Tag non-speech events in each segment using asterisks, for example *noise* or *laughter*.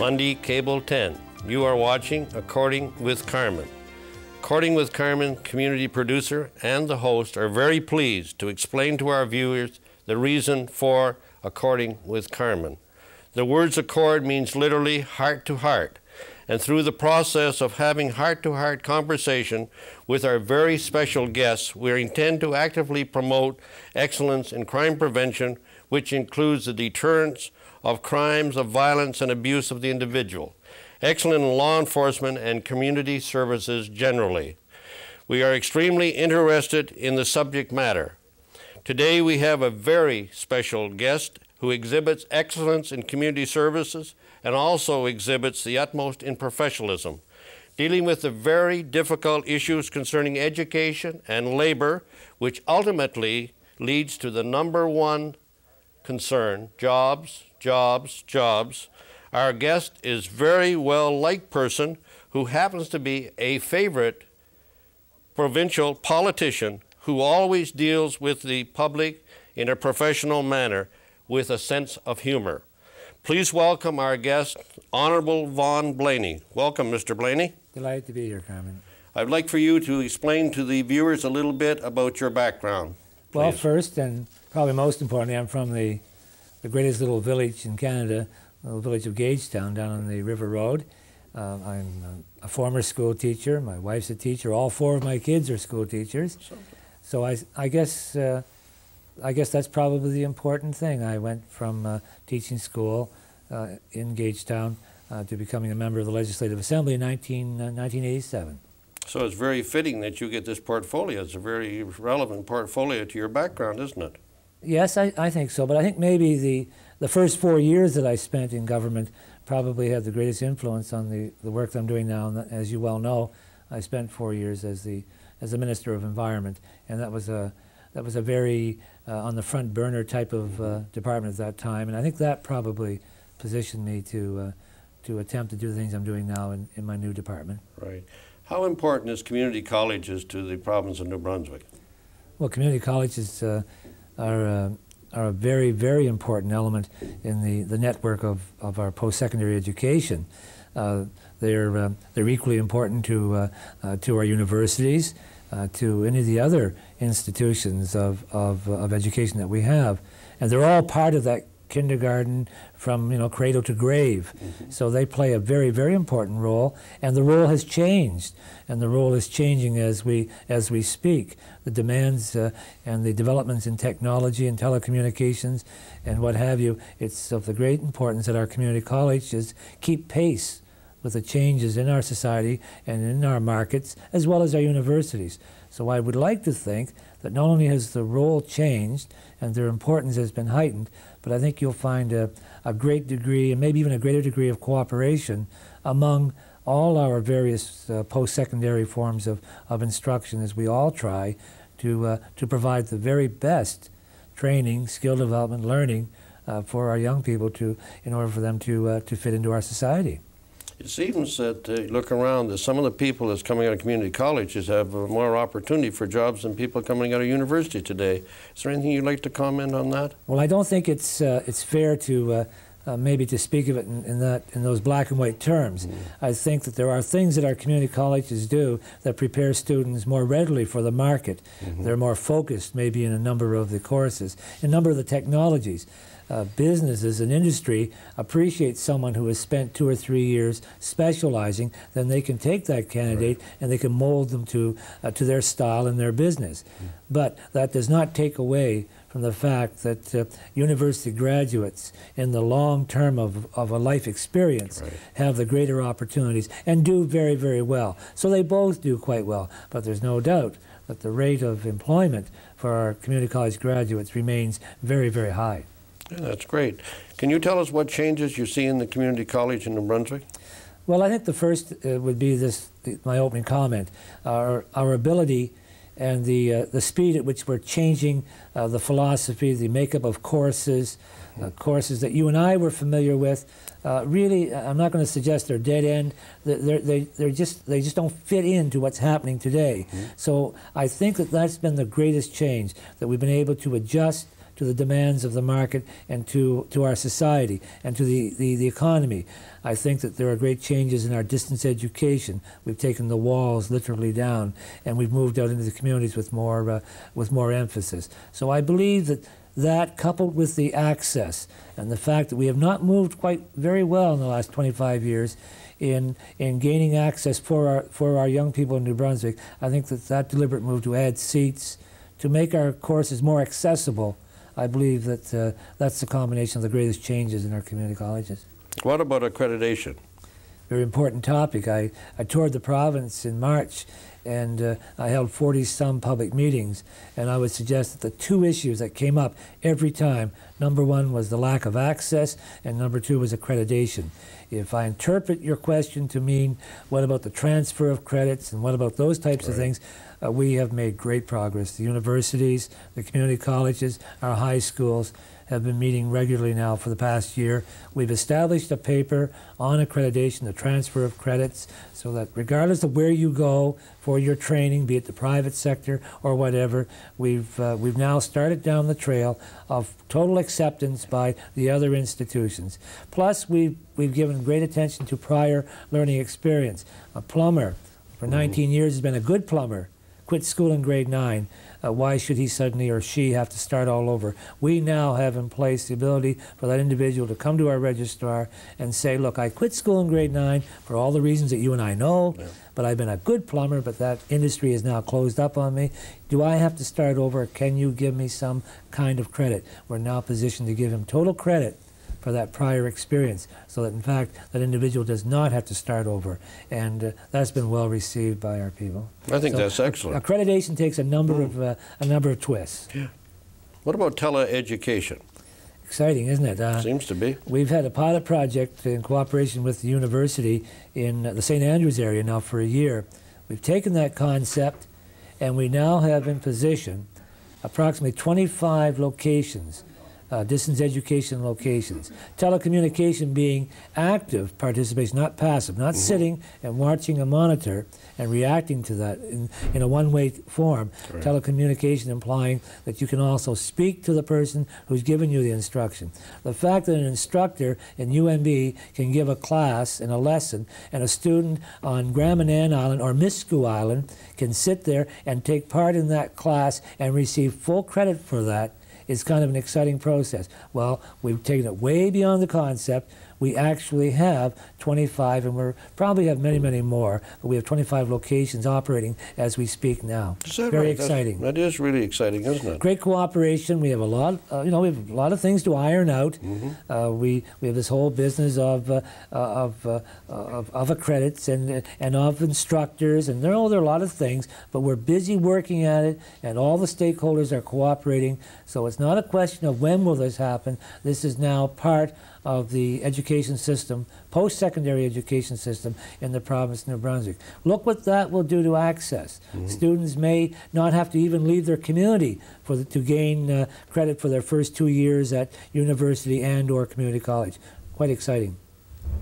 Fundy Cable 10. You are watching According with Carmen. According with Carmen, community producer, and the host are very pleased to explain to our viewers the reason for According with Carmen. The words accord means literally heart to heart. And through the process of having heart to heart conversation with our very special guests, we intend to actively promote excellence in crime prevention, which includes the deterrence of crimes of violence and abuse of the individual, excellent in law enforcement and community services generally. We are extremely interested in the subject matter. Today we have a very special guest who exhibits excellence in community services and also exhibits the utmost in professionalism, dealing with the very difficult issues concerning education and labor, which ultimately leads to the number one concern jobs, jobs, jobs. Our guest is very well liked person who happens to be a favorite provincial politician who always deals with the public in a professional manner with a sense of humor. Please welcome our guest, Honorable Vaughan Blaney. Welcome, Mr. Blaney. Delighted to be here, Carmen. I'd like for you to explain to the viewers a little bit about your background. Well, first and probably most importantly, I'm from the, the greatest little village in Canada, the little village of Gagetown down on the River Road. Uh, I'm a, a former school teacher. My wife's a teacher. All four of my kids are school teachers. So I, I guess uh, I guess that's probably the important thing. I went from uh, teaching school uh, in Gagetown uh, to becoming a member of the Legislative Assembly in 19, 1987. So it's very fitting that you get this portfolio. It's a very relevant portfolio to your background, isn't it? Yes, I, I think so. But I think maybe the, the first four years that I spent in government probably had the greatest influence on the, the work that I'm doing now. And as you well know, I spent four years as the, as the Minister of Environment, and that was a, that was a very uh, on the front burner type of uh, department at that time. And I think that probably positioned me to, uh, to attempt to do the things I'm doing now in, in my new department. Right. How important is community colleges to the province of New Brunswick? Well, community colleges uh, are, uh, are a very, very important element in the, the network of, of our post-secondary education. Uh, they're, uh, they're equally important to, uh, uh, to our universities, to any of the other institutions of, of, of education that we have. And they're all part of that kindergarten from you know cradle to grave. Mm -hmm. So they play a very very important role, and the role has changed, and the role is changing as we as we speak. The demands uh, and the developments in technology and telecommunications and what have you. It's of the great importance that our community colleges keep pace with the changes in our society and in our markets, as well as our universities. So I would like to think that not only has the role changed and their importance has been heightened, but I think you'll find a, a great degree and maybe even a greater degree of cooperation among all our various uh, post-secondary forms of, of instruction as we all try to, uh, to provide the very best training, skill development, learning uh, for our young people to, in order for them to, uh, to fit into our society. It seems that uh, look around, that some of the people that's coming out of community colleges have more opportunity for jobs than people coming out of university today. Is there anything you'd like to comment on that? Well, I don't think it's uh, it's fair to uh, uh, maybe to speak of it in, in, that in those black and white terms. Mm. I think that there are things that our community colleges do that prepare students more readily for the market. Mm -hmm. They're more focused, maybe in a number of the courses, a number of the technologies uh, businesses and industry appreciate someone who has spent two or three years specializing, then they can take that candidate right. and they can mold them to, uh, to their style and their business. Mm. But that does not take away from the fact that uh, university graduates in the long term of, of a life experience right. have the greater opportunities and do very, very well. So they both do quite well, but there's no doubt that the rate of employment for our community college graduates remains very, very high. Yeah, that's great. Can you tell us what changes you see in the community college in New Brunswick? Well, I think the first uh, would be this, the, my opening comment, our, our ability and the, uh, the speed at which we're changing uh, the philosophy, the makeup of courses, uh, courses that you and I were familiar with. Uh, really, I'm not going to suggest they're dead end. They're, they, they're just, they just don't fit into what's happening today. Mm -hmm. So I think that that's been the greatest change, that we've been able to adjust to the demands of the market and to, to our society and to the, the, the economy. I think that there are great changes in our distance education. We've taken the walls literally down, and we've moved out into the communities with more, uh, with more emphasis. So I believe that that, coupled with the access and the fact that we have not moved quite very well in the last 25 years in, in gaining access for our, for our young people in New Brunswick, I think that that deliberate move to add seats, to make our courses more accessible, I believe that uh, that's the combination of the greatest changes in our community colleges. What about accreditation? Very important topic. I, I toured the province in March and uh, I held 40 some public meetings, and I would suggest that the two issues that came up every time number one was the lack of access, and number two was accreditation. If I interpret your question to mean what about the transfer of credits and what about those types right. of things, uh, we have made great progress. The universities, the community colleges, our high schools have been meeting regularly now for the past year. We've established a paper on accreditation, the transfer of credits, so that regardless of where you go for your training, be it the private sector or whatever, we've, uh, we've now started down the trail of total acceptance by the other institutions. Plus, we've, we've given great attention to prior learning experience. A plumber for 19 years has been a good plumber, quit school in grade 9 uh, why should he suddenly or she have to start all over? We now have in place the ability for that individual to come to our registrar and say, look, I quit school in grade nine for all the reasons that you and I know, yeah. but I've been a good plumber, but that industry is now closed up on me. Do I have to start over? Can you give me some kind of credit? We're now positioned to give him total credit for that prior experience so that in fact that individual does not have to start over. And uh, that's been well received by our people. I think so that's excellent. accreditation takes a number mm. of uh, a number of twists. Yeah. What about teleeducation? Exciting isn't it? Uh, seems to be. we've had a pilot project in cooperation with the university in the st andrews area now for a year. We've taken that concept and we now have in position approximately 25 locations uh, distance education locations. Telecommunication being active participation, not passive, not mm -hmm. sitting and watching a monitor and reacting to that in, in a one-way form. Correct. Telecommunication implying that you can also speak to the person who's given you the instruction. The fact that an instructor in UNB can give a class and a lesson and a student on Grand Manan Island or Miscou Island can sit there and take part in that class and receive full credit for that is kind of an exciting process. Well, we've taken it way beyond the concept we actually have 25, and we're probably have many, many more, but we have 25 locations operating as we speak now. Very right? exciting. That's, that is really exciting, isn't it? Great cooperation. We have a lot, uh, you know, we have a lot of things to iron out. Mm -hmm. uh, we we have this whole business of uh, uh of, uh, of, of accredits and and of instructors, and there, oh, there are a lot of things, but we're busy working at it, and all the stakeholders are cooperating. So it's not a question of when will this happen. This is now part of the education system, post-secondary education system in the province of New Brunswick. Look what that will do to access. Mm -hmm. Students may not have to even leave their community for the, to gain uh, credit for their first two years at university and or community college. Quite exciting.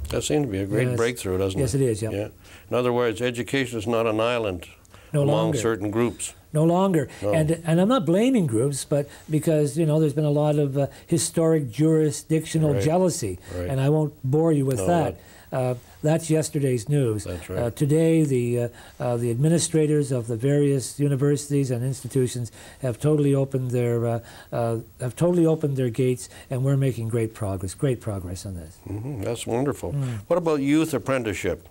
That seems to be a great yes. breakthrough, doesn't yes, it? Yes, it is, yeah. yeah. In other words, education is not an island no among longer. certain groups no longer. No. And and I'm not blaming groups, but because you know there's been a lot of uh, historic jurisdictional right. jealousy, right. and I won't bore you with no, that. Uh, that's yesterday's news. That's right. Uh, today, the uh, uh, the administrators of the various universities and institutions have totally opened their uh, have totally opened their gates, and we're making great progress. Great progress on this. Mm -hmm. That's wonderful. Mm. What about youth apprenticeship?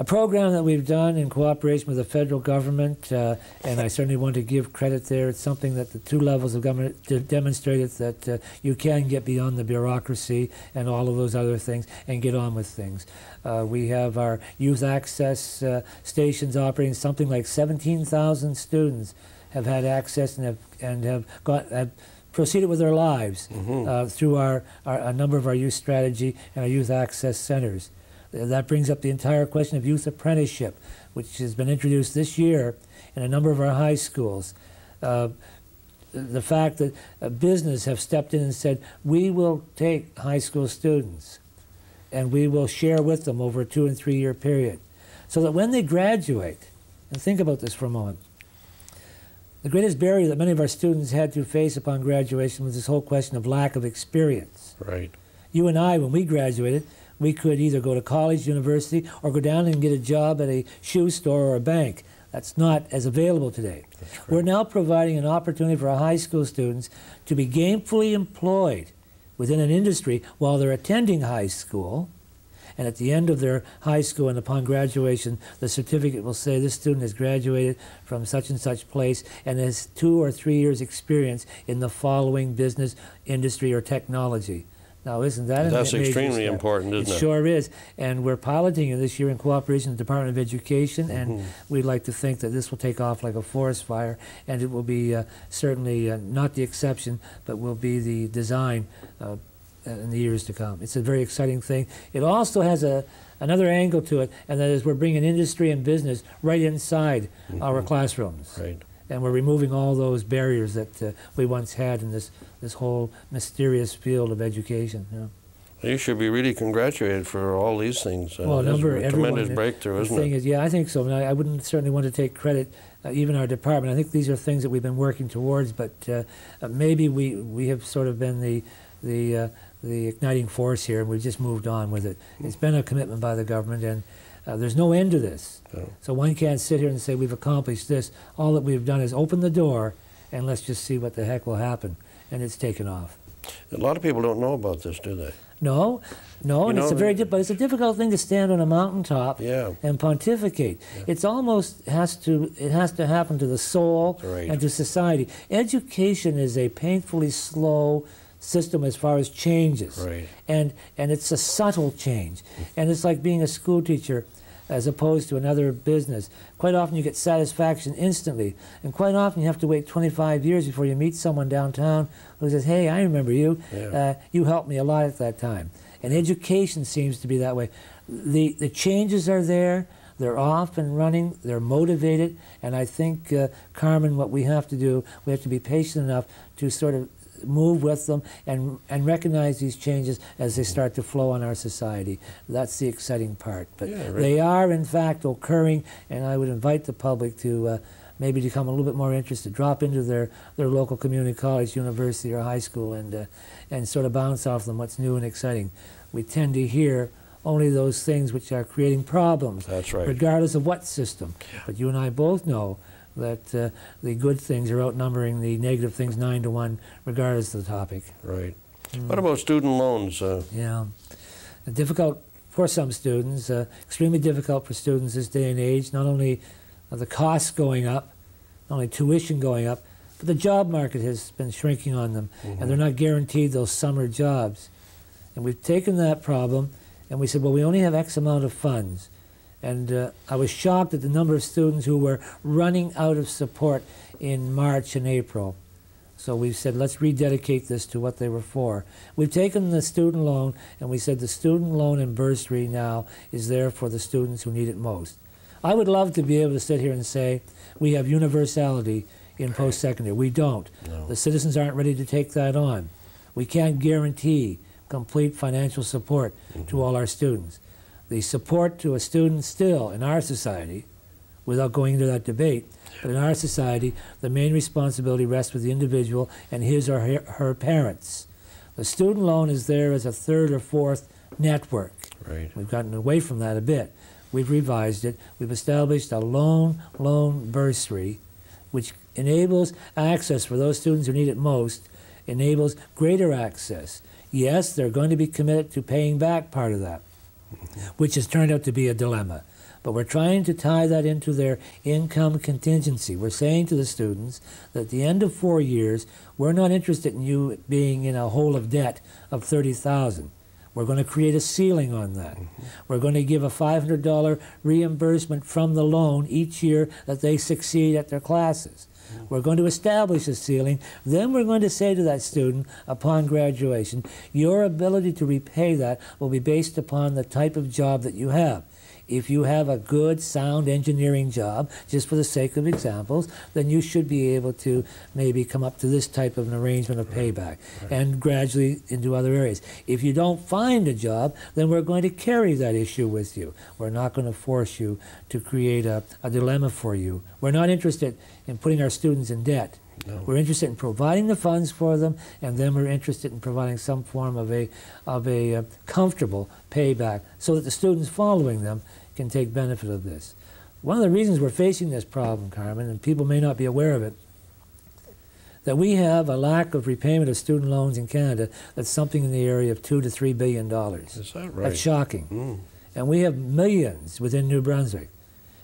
A program that we've done in cooperation with the federal government, uh, and I certainly want to give credit there. It's something that the two levels of government de demonstrated that uh, you can get beyond the bureaucracy and all of those other things and get on with things. Uh, we have our youth access uh, stations operating. Something like 17,000 students have had access and have and have got. Have, proceeded with their lives mm -hmm. through our, our, a number of our youth strategy and our youth access centers. That brings up the entire question of youth apprenticeship, which has been introduced this year in a number of our high schools. Uh, the fact that a business have stepped in and said, we will take high school students and we will share with them over a two and three year period. So that when they graduate, and think about this for a moment, The greatest barrier that many of our students had to face upon graduation was this whole question of lack of experience. Right. You and I, when we graduated, we could either go to college, university, or go down and get a job at a shoe store or a bank. That's not as available today. We're now providing an opportunity for our high school students to be gainfully employed within an industry while they're attending high school. And at the end of their high school and upon graduation, the certificate will say this student has graduated from such and such place and has two or three years' experience in the following business, industry, or technology. Now, isn't that a That's extremely step? important, isn't it? it? sure is. And we're piloting it this year in cooperation with the Department of Education, and Mm-hmm. we'd like to think that this will take off like a forest fire, and it will be uh, certainly uh, not the exception, but will be the design uh, in the years to come. It's a very exciting thing. It also has a another angle to it, and that is we're bringing industry and business right inside our classrooms. Right. And we're removing all those barriers that uh, we once had in this this whole mysterious field of education. You know. You should be really congratulated for all these things. Uh, Well, a number- a everyone- tremendous breakthrough, the isn't thing it? is, yeah, I think so. I, I wouldn't certainly want to take credit, uh, even our department. I think these are things that we've been working towards, but uh, uh, maybe we we have sort of been the the uh, the igniting force here, and we've just moved on with it. It's been a commitment by the government, and uh, there's no end to this. No. So one can't sit here and say we've accomplished this. All that we've done is open the door, and let's just see what the heck will happen. And it's taken off. A lot of people don't know about this, do they? No, no, You and it's a very, di- but it's a difficult thing to stand on a mountaintop Yeah. and pontificate. It's almost has to, it has to happen to the soul Right. and to society. Education is a painfully slow system as far as changes, Right. and and it's a subtle change, and it's like being a school teacher. As opposed to another business. Quite often you get satisfaction instantly, and quite often you have to wait 25 years before you meet someone downtown who says, Hey, I remember you. Yeah. Uh, you helped me a lot at that time. And education seems to be that way. The, the changes are there, they're off and running, they're motivated, and I think, uh, Carmen, what we have to do, we have to be patient enough to sort of move with them and, and recognize these changes as they start to flow on our society. That's the exciting part. But Yeah, right. they are, in fact, occurring, and I would invite the public to uh, maybe become a little bit more interested, drop into their, their local community college, university, or high school, and, uh, and sort of bounce off them what's new and exciting. We tend to hear only those things which are creating problems, That's right. regardless of what system. But you and I both know that uh, the good things are outnumbering the negative things nine to one, regardless of the topic. Right. Mm. What about student loans? Uh, Yeah, difficult for some students, uh, extremely difficult for students this day and age. Not only are the costs going up, not only tuition going up, but the job market has been shrinking on them, and they're not guaranteed those summer jobs. And we've taken that problem and we said, well, we only have X amount of funds. And uh, I was shocked at the number of students who were running out of support in March and April. So we said, let's rededicate this to what they were for. We've taken the student loan and we said the student loan and bursary now is there for the students who need it most. I would love to be able to sit here and say we have universality in post secondary. We don't. No. The citizens aren't ready to take that on. We can't guarantee complete financial support to all our students. The support to a student still in our society, without going into that debate, but in our society, the main responsibility rests with the individual and his or her, her parents. The student loan is there as a third or fourth network. right. We've gotten away from that a bit. We've revised it. We've established a loan loan bursary, which enables access for those students who need it most, enables greater access. Yes, they're going to be committed to paying back part of that, which has turned out to be a dilemma. But we're trying to tie that into their income contingency. We're saying to the students that at the end of four years, we're not interested in you being in a hole of debt of 30000 We're going to create a ceiling on that. Mm-hmm. We're going to give a $500 reimbursement from the loan each year that they succeed at their classes. We're going to establish a ceiling. Then we're going to say to that student upon graduation, your ability to repay that will be based upon the type of job that you have. If you have a good, sound engineering job, just for the sake of examples, then you should be able to maybe come up to this type of an arrangement of payback and gradually into other areas. If you don't find a job, then we're going to carry that issue with you. We're not going to force you to create a, a dilemma for you. We're not interested in putting our students in debt. No. We're interested in providing the funds for them, and then we're interested in providing some form of a, of a uh, comfortable payback so that the students following them can take benefit of this. One of the reasons we're facing this problem, Carmen, and people may not be aware of it, that we have a lack of repayment of student loans in Canada that's something in the area of two to three billion dollars. Is that right? That's shocking. Mm. And we have millions within New Brunswick.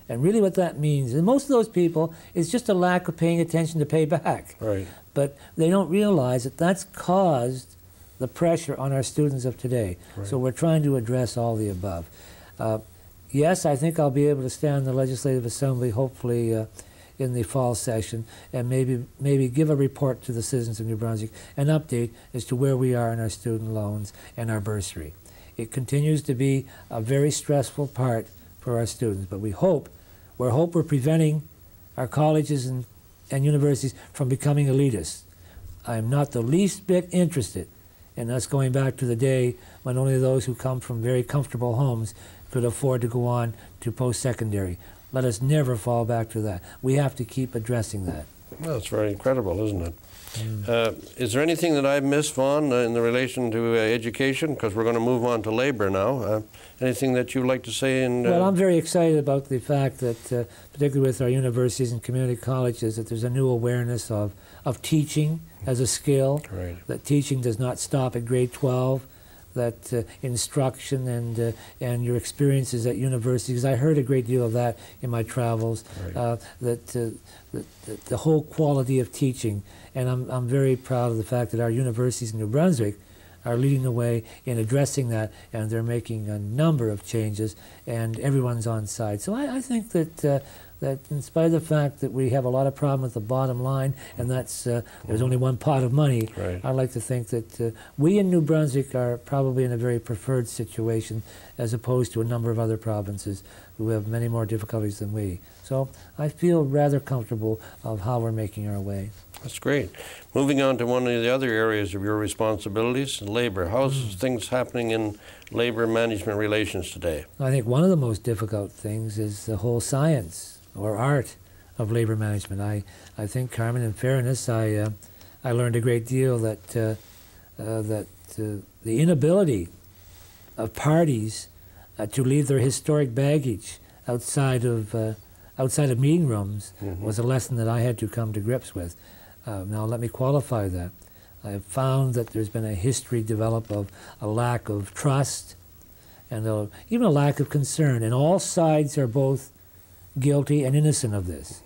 And really, what that means, and most of those people, is just a lack of paying attention to pay back. Right. But they don't realize that that's caused the pressure on our students of today. Right. So we're trying to address all the above. Uh, yes, I think I'll be able to stand in the Legislative Assembly, hopefully uh, in the fall session, and maybe maybe give a report to the citizens of New Brunswick, an update as to where we are in our student loans and our bursary. It continues to be a very stressful part for our students, but we hope, we hope we're preventing our colleges and, and universities from becoming elitist. I am not the least bit interested in us going back to the day when only those who come from very comfortable homes could afford to go on to post secondary. Let us never fall back to that. We have to keep addressing that. Well, it's very incredible, isn't it? Mm. Uh, is there anything that I've missed, Vaughan, uh, in the relation to uh, education? Because we're going to move on to labor now. Uh, anything that you'd like to say? In, uh, Well, I'm very excited about the fact that, uh, particularly with our universities and community colleges, that there's a new awareness of, of teaching as a skill, right. that teaching does not stop at grade 12, that uh, instruction and, uh, and your experiences at universities, I heard a great deal of that in my travels, Right. uh, that, uh, that, that the whole quality of teaching. And I'm, I'm very proud of the fact that our universities in New Brunswick are leading the way in addressing that, and they're making a number of changes, and everyone's on side. So I, I think that uh, that in spite of the fact that we have a lot of problem with the bottom line, and that's uh, there's only one pot of money, Right. I like to think that uh, we in New Brunswick are probably in a very preferred situation as opposed to a number of other provinces who have many more difficulties than we. So I feel rather comfortable of how we're making our way. That's great. Moving on to one of the other areas of your responsibilities, labor. How's Hmm. things happening in labor management relations today? I think one of the most difficult things is the whole science or art of labor management. I, I think, Carmen, in fairness, I, uh, I learned a great deal that, uh, uh, that uh, the inability of parties uh, to leave their historic baggage outside of, uh, outside of meeting rooms Mhm. was a lesson that I had to come to grips with. Uh, now, let me qualify that. I have found that there's been a history develop of a lack of trust and a, even a lack of concern, and all sides are both guilty and innocent of this.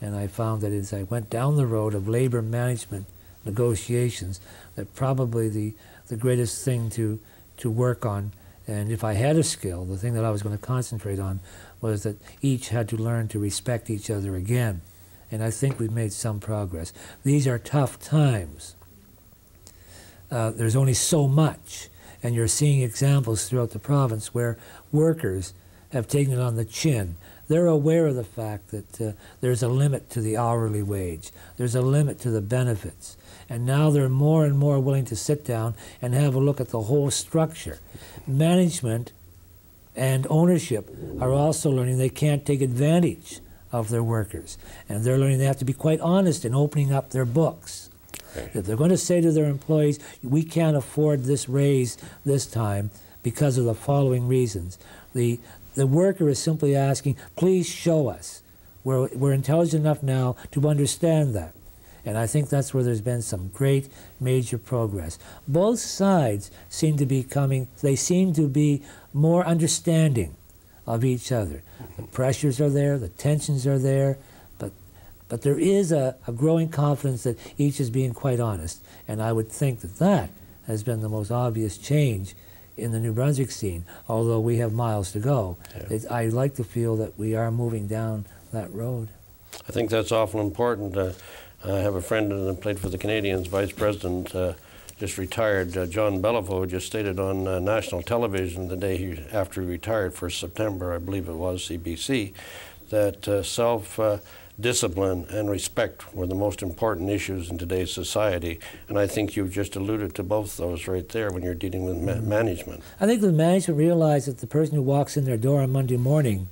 And I found that as I went down the road of labor management negotiations, that probably the, the greatest thing to, to work on, and if I had a skill, the thing that I was going to concentrate on was that each had to learn to respect each other again. And I think we've made some progress. These are tough times. Uh, there's only so much, and you're seeing examples throughout the province where workers have taken it on the chin. They're aware of the fact that uh, there's a limit to the hourly wage, there's a limit to the benefits, and now they're more and more willing to sit down and have a look at the whole structure. Management and ownership are also learning they can't take advantage of their workers, and they're learning they have to be quite honest in opening up their books. Right. If they're going to say to their employees, we can't afford this raise this time because of the following reasons, the, the worker is simply asking, please show us. We're, we're intelligent enough now to understand that. And I think that's where there's been some great major progress. Both sides seem to be coming, they seem to be more understanding of each other. The mm-hmm. pressures are there, the tensions are there, but, but there is a, a growing confidence that each is being quite honest. And I would think that that has been the most obvious change in the New Brunswick scene, although we have miles to go. Yeah. It, I like to feel that we are moving down that road. I think that's awful important. Uh, I have a friend that played for the Canadiens, vice president, uh, just retired, uh, John Beliveau, just stated on uh, national television the day he, after he retired, for September, I believe it was, CBC, that uh, self uh, discipline and respect were the most important issues in today's society. And I think you've just alluded to both those right there when you're dealing with ma- Mm-hmm. management. I think the management realized that the person who walks in their door on Monday morning,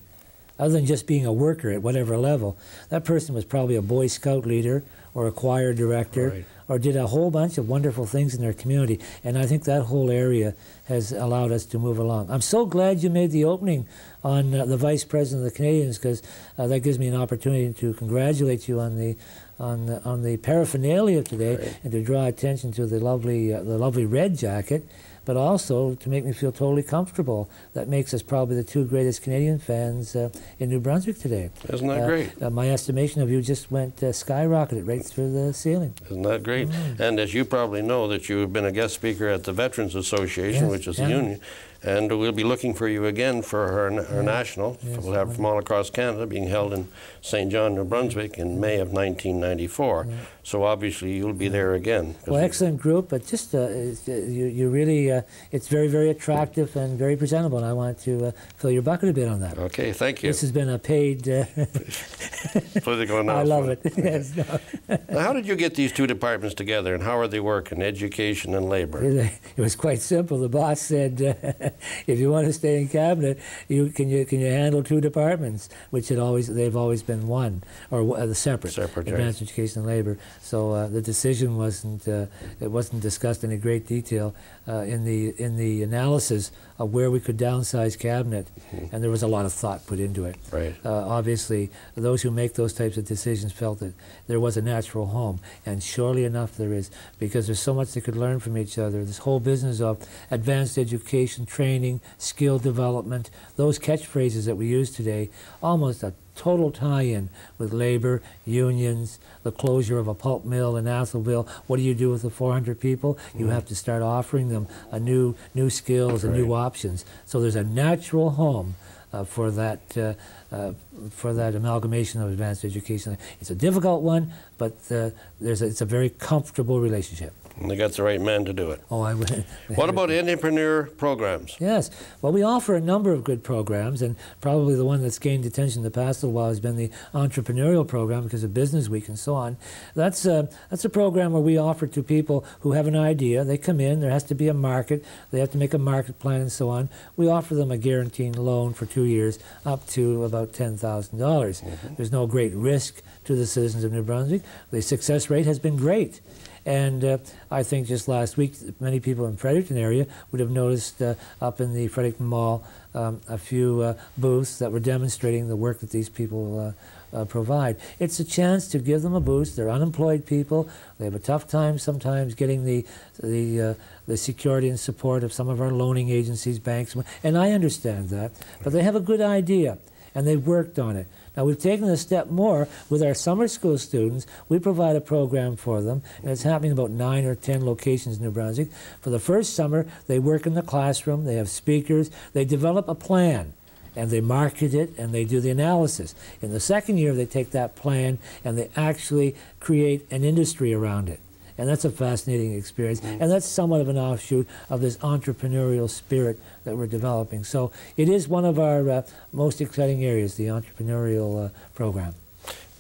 other than just being a worker at whatever level, that person was probably a Boy Scout leader or a choir director Right. Or did a whole bunch of wonderful things in their community. And I think that whole area has allowed us to move along. I'm so glad you made the opening on uh, the Vice President of the Canadiens because uh, that gives me an opportunity to congratulate you on the on the, on the paraphernalia today Right. and to draw attention to the lovely uh, the lovely red jacket but also to make me feel totally comfortable. That makes us probably the two greatest Canadien fans uh, in New Brunswick today. Isn't that Uh, great? Uh, my estimation of you just went uh, skyrocketed right through the ceiling. Isn't that great? Mm. And as you probably know, that you have been a guest speaker at the Veterans Association, Yes, which is yeah. the union, and we'll be looking for you again for our, our national. Yes, we'll have from all across Canada, being held in St. John, New Brunswick, in May of 1994. So obviously you'll be there again. Well, excellent group, but just uh, uh, you, you really, uh, it's very, very attractive and very presentable, and I want to uh, fill your bucket a bit on that. Okay, thank you. This has been a paid. Uh, *laughs* Political *laughs* I love it. yes, no. *laughs* Now, how did you get these two departments together, and how are they working, education and labor? It was quite simple. The boss said, uh, *laughs* "If you want to stay in cabinet, you can you can you handle two departments, which had always they've always been one or uh, the separate, Separate, right. advanced education and labor." So uh, the decision wasn't uh, it wasn't discussed in great detail uh, in the in the analysis of where we could downsize cabinet, and there was a lot of thought put into it. Right. Uh, obviously, those who make those types of decisions felt that there was a natural home, and surely enough, there is, because there's so much they could learn from each other. This whole business of advanced education, training, skill development, those catchphrases that we use today, almost a total tie-in with labor, unions, the closure of a pulp mill in Atholville. What do you do with the 400 people? You have to start offering them a new, new skills and new options. So there's a natural home uh, for that uh, uh, for that amalgamation of advanced education. It's a difficult one, but uh, there's a, it's a very comfortable relationship. And they got the right man to do it. Oh, I would. *laughs* What about entrepreneur programs? Yes. Well, we offer a number of good programs, and probably the one that's gained attention the past little while has been the entrepreneurial program because of Business Week and so on. That's a, that's a program where we offer to people who have an idea. They come in, there has to be a market, they have to make a market plan and so on. We offer them a guaranteed loan for two years up to about $10,000. dollars mm-hmm. There's no great risk to the citizens of New Brunswick. The success rate has been great. And uh, I think just last week, many people in Fredericton area would have noticed uh, up in the Fredericton Mall um, a few uh, booths that were demonstrating the work that these people uh, uh, provide. It's a chance to give them a boost. They're unemployed people. They have a tough time sometimes getting the the uh, the security and support of some of our loaning agencies, banks, and I understand that. But they have a good idea, and they've worked on it. Now we've taken a step more with our summer school students. We provide a program for them, and it's happening in about nine or ten locations in New Brunswick. For the first summer, they work in the classroom. They have speakers. They develop a plan, and they market it, and they do the analysis. In the second year, they take that plan and they actually create an industry around it. And that's a fascinating experience. And that's somewhat of an offshoot of this entrepreneurial spirit that we're developing. So it is one of our uh, most exciting areas, the entrepreneurial uh, program.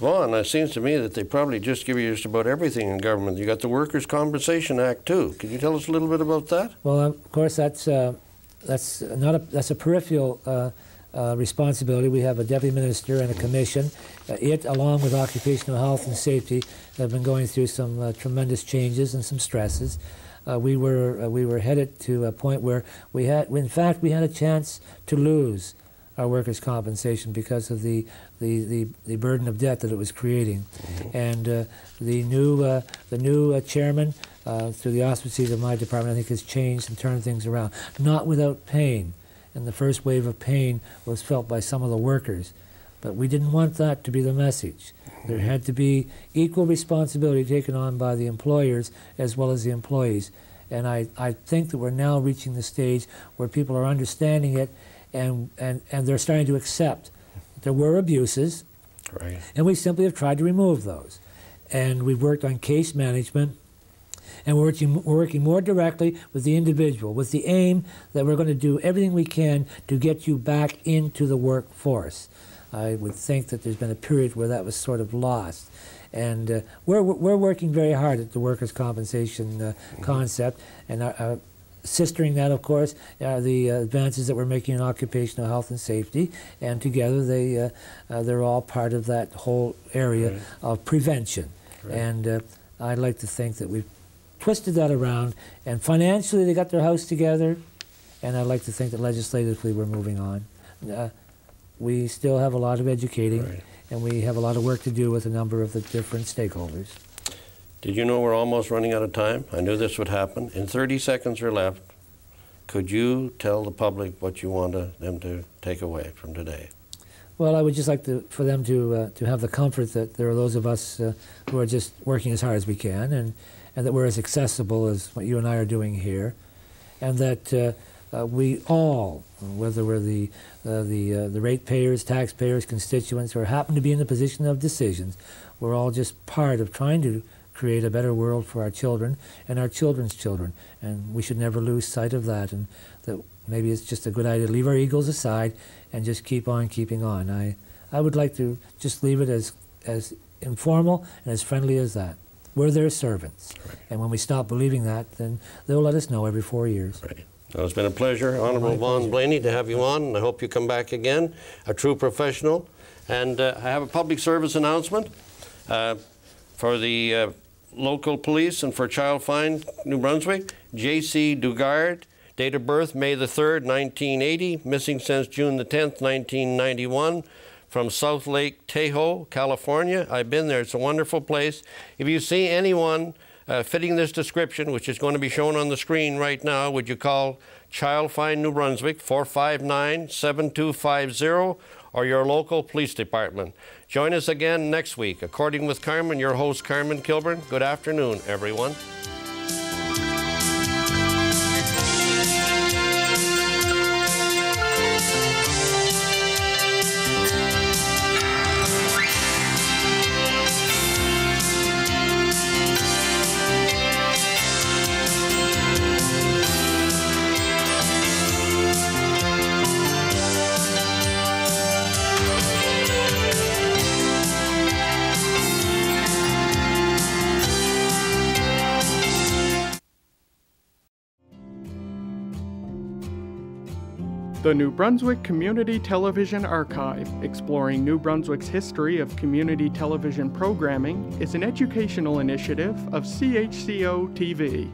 Well, and it seems to me that they probably just give you just about everything in government. You got the Workers' Compensation Act too. Can you tell us a little bit about that? Well, of course, that's uh, that's not a that's a peripheral uh, uh, responsibility. We have a deputy minister and a commission. Uh, it, along with occupational health and safety, have been going through some uh, tremendous changes and some stresses. Uh, we were uh, we were headed to a point where we had, in fact, we had a chance to lose our workers' compensation because of the the, the, the burden of debt that it was creating, and uh, the new uh, the new uh, chairman uh, through the auspices of my department, I think, has changed and turned things around. Not without pain, and the first wave of pain was felt by some of the workers, but we didn't want that to be the message. There had to be equal responsibility taken on by the employers as well as the employees. And I, I think that we're now reaching the stage where people are understanding it and, and, and they're starting to accept that there were abuses, Right. and we simply have tried to remove those. And we've worked on case management, And we're working, we're working more directly with the individual with the aim that we're going to do everything we can to get you back into the workforce. I would think that there's been a period where that was sort of lost. And uh, we're, we're working very hard at the workers' compensation uh, mm-hmm. concept. And our, our sistering that, of course, are the uh, advances that we're making in occupational health and safety, and together they uh, uh, they're all part of that whole area right. of prevention. Right. And uh, I'd like to think that we've twisted that around, and financially they got their house together, and I'd like to think that legislatively we're moving on. Uh, we still have a lot of educating, right. and we have a lot of work to do with a number of the different stakeholders. Did you know we're almost running out of time? I knew this would happen. In 30 seconds or left, could you tell the public what you want to, them to take away from today? Well, I would just like to, for them to, uh, to have the comfort that there are those of us uh, who are just working as hard as we can and, and that we're as accessible as what you and I are doing here, and that uh, uh we all, whether we're the, uh, the, uh, the ratepayers, taxpayers, constituents, or happen to be in the position of decisions, we're all just part of trying to create a better world for our children and our children's children. And we should never lose sight of that. And that maybe it's just a good idea to leave our egos aside and just keep on keeping on. I, I would like to just leave it as, as informal and as friendly as that. We're their servants. Right. And when we stop believing that, then they'll let us know every four years. Right. Well, it's been a pleasure, Honorable Vaughan Blaney, to have you on, and I hope you come back again, a true professional. And uh, I have a public service announcement uh, for the uh, local police and for Child Find New Brunswick, Jaycee Dugard, date of birth May the 3rd, 1980, missing since June the 10th, 1991, from South Lake Tahoe, California. I've been there, it's a wonderful place. If you see anyone uh, fitting this description, which is going to be shown on the screen right now, would you call Child Find New Brunswick 459 7250 or your local police department. Join us again next week. According with Carmen, your host, Carmen Kilburn. Good afternoon, everyone. The New Brunswick Community Television Archive, exploring New Brunswick's history of community television programming, is an educational initiative of CHCO TV.